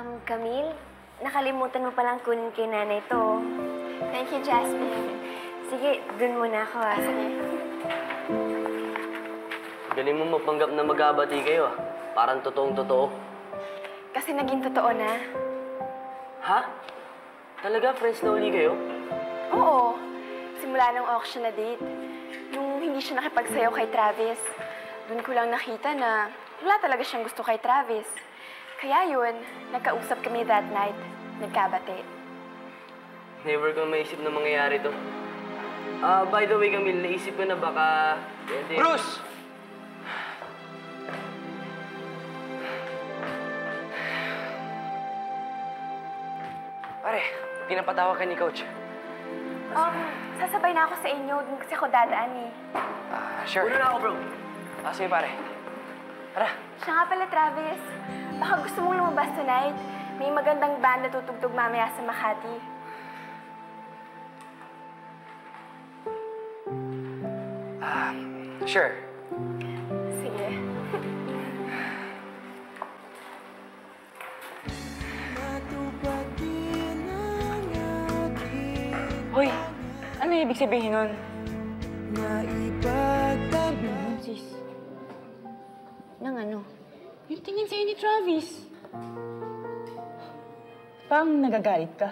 Um, Camille, nakalimutan mo palang kunin kay nanay to. Thank you, Jasmine. Sige, dun muna ako ah. Sige. Galing mo mapanggap na magkabati kayo ah. Parang totoong totoo. Kasi naging totoo na. Ha? Talaga, friends na uli kayo? Oo. Simula ng auction na date. Nung hindi siya nakipagsayaw kay Travis, doon ko lang nakita na wala talaga siyang gusto kay Travis. Kaya yun, nagkausap kami that night. Nagkabate. Never ko maisip na mangyayari to. Ah, by the way, Camille, naisip ko na baka... Pwede... Bruce! Pare, pinapatawa ka ni Coach. Um, sasabay na ako sa inyo. Doon kasi ako dadaan eh. Ah, sure. Una na ako, bro. Ah, sige pare. Tara. Siya nga pala, Travis. Baka gusto mong lumabas tonight. May magandang band na tutugtog mamaya sa Makati. Ah, sure. Sige. Hoy, ano ibig sabihin nun? Yung tingin sa'yo ni Travis. Parang nagagalit ka.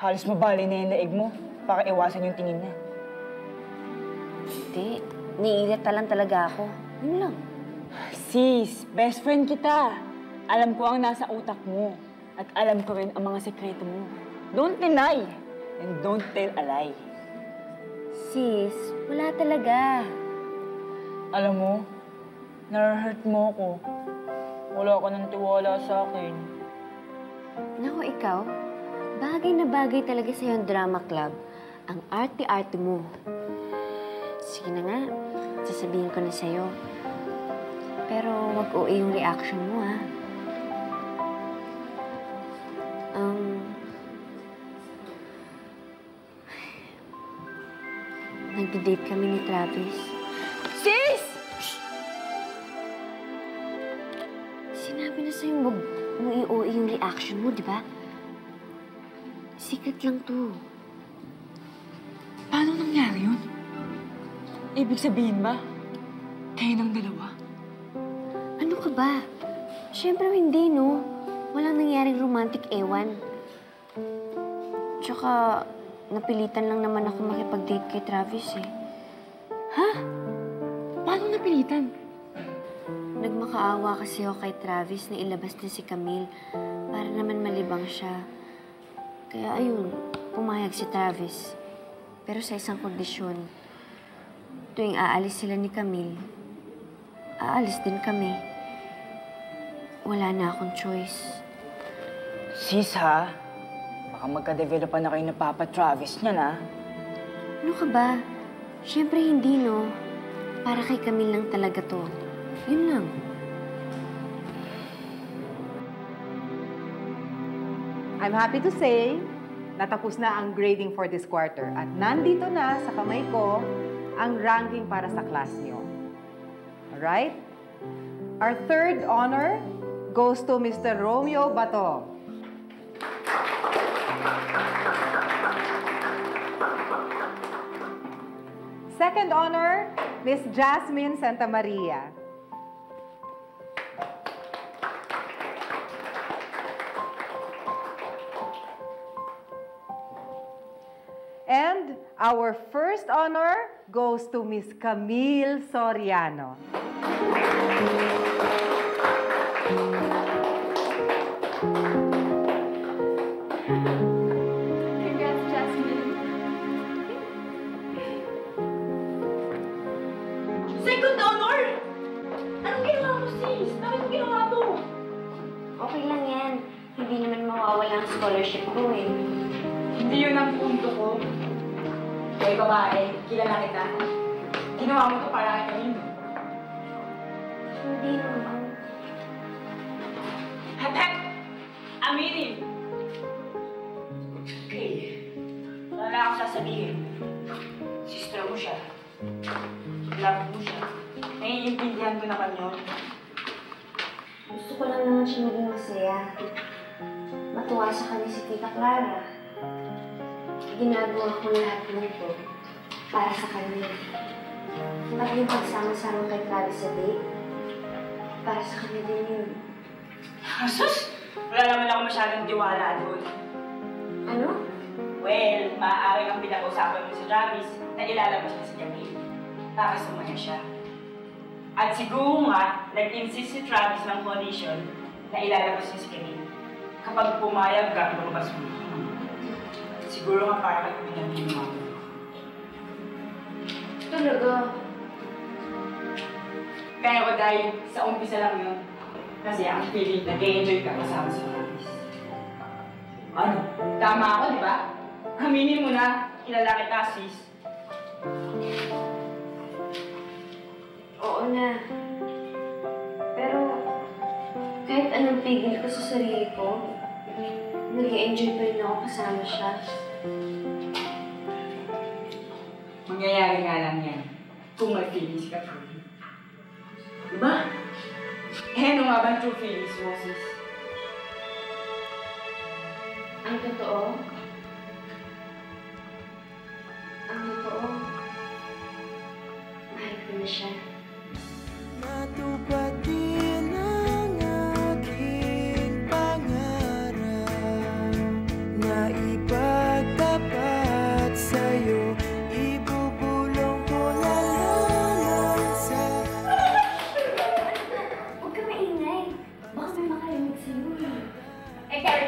Halos mabali na yung leeg mo para iwasan yung tingin niya. Hindi. Niilita lang talaga ako. Yun lang. Sis, best friend kita. Alam ko ang nasa utak mo. At alam ko rin ang mga sekreto mo. Don't deny and don't tell a lie. Sis, wala talaga. Alam mo, na-hurt mo ako. Wala ka ng tiwala sa akin. Naku, ikaw, bagay na bagay talaga sa'yo ang drama club. Ang arte-arte mo. Sige na nga, sasabihin ko na sa'yo. Pero wag OA yung reaction mo, ha? Um, nagde-date kami ni Travis. Wag mo i-OA yung reaction mo, di ba? Secret lang to. Paano nangyari yun? Ibig sabihin ba, kayo ng dalawa? Ano ka ba? Siyempre hindi, no? Walang nangyaring romantic ewan. Tsaka, napilitan lang naman ako makipag-date kay Travis eh. Ha? Paano napilitan? Nagmakaawa kasi ako kay Travis na ilabas niya si Camille para naman malibang siya. Kaya ayun, pumayag si Travis. Pero sa isang kondisyon. Tuwing aalis sila ni Camille, aalis din kami. Wala na akong choice. Sis ha, baka magka-developan na kayo ng Papa Travis niya na. Ano ka ba? Siyempre hindi, no? Para kay Camille lang talaga to. Yun lang. I'm happy to say, natapos na ang grading for this quarter at nandito na sa kamay ko ang ranking para sa class niyo. Alright? Our third honor goes to Mr. Romeo Bato. Second honor, Miss Jasmine Santa Maria. And our first honor goes to Miss Camille Soriano. Congrats, Jasmine. Second honor! Anong ginawa mo, sis? Bakit mo ginawa to? Okay lang yan. Hindi naman mawawala ang scholarship ko eh. Hindi yun ang punto ko. Kay babae, kilala kita. Ginawa mo to para kay Camille. Hindi naman. Hatak! Aminin! Okay. Wala na akong sasabihin. Sister mo siya. Love mo siya. Naiintindihan ko naman yun. Gusto ko lang naman siya maging masaya. Matuwa sa kanya si Tita Clara. Ginagawa ko lahat ng to para sa kanya. Pati yung pagsama-sama kay Travis sa date, para sa kanya din yun. Asus! Wala naman ako masyadong tiwala doon. Ano? Well, maaari kang pinag-usapan mo si Travis na ilalabas niya si Camille. Tapos sumaya siya. At siguro nga, nag-insist si Travis ng condition na ilalabas niya si Camille. Kapag pumayag ka, lumabas mo. Siguro nga para kay pinag mo. Talaga? Pero dahil sa umpisa lang yun, kasi ang feeling nag-enjoy ka kasama si Travis. Ano? Tama ako, di ba? Aminin mo na, kilala kita, sis. Oo na. Pero, kahit anong pigil ko sa sarili ko, nag enjoy pa rin ako kasama siya. Mangyayari nga lang yan kung may feelings ka him. Diba? Eh, ano nga ba true feelings mo, sis? Ang totoo, ang totoo, mahal ko na siya.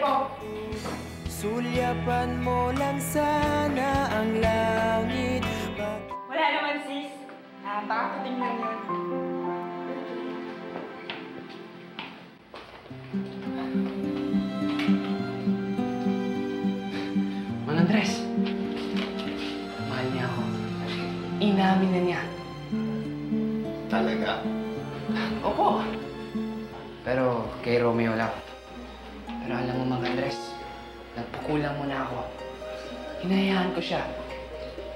Carpo! Sulyapan mo lang sana ang langit Wala naman, sis. Nakakatakot tingnan yun. Mang Andres, mahal niya ako. Inamin na niya. Talaga? Opo. Pero kay Romeo lang. Nagpakulang muna ako. Hinayaan ko siya.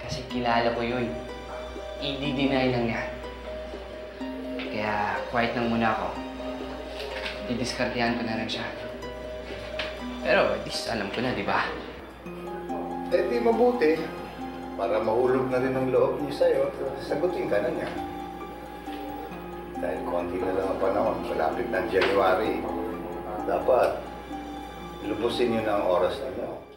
Kasi kilala ko yun. I-deny lang niya. Kaya quiet lang muna ako. Didiskartehan ko na lang siya. Pero at alam ko na, di ba? Eh di mabuti. Para mahulog na rin ang loob niya sa'yo, sagutin ka na niya. Dahil konti na lang ang panahon, malapit ng January. Dapat, lubusin niyo na ang oras ninyo.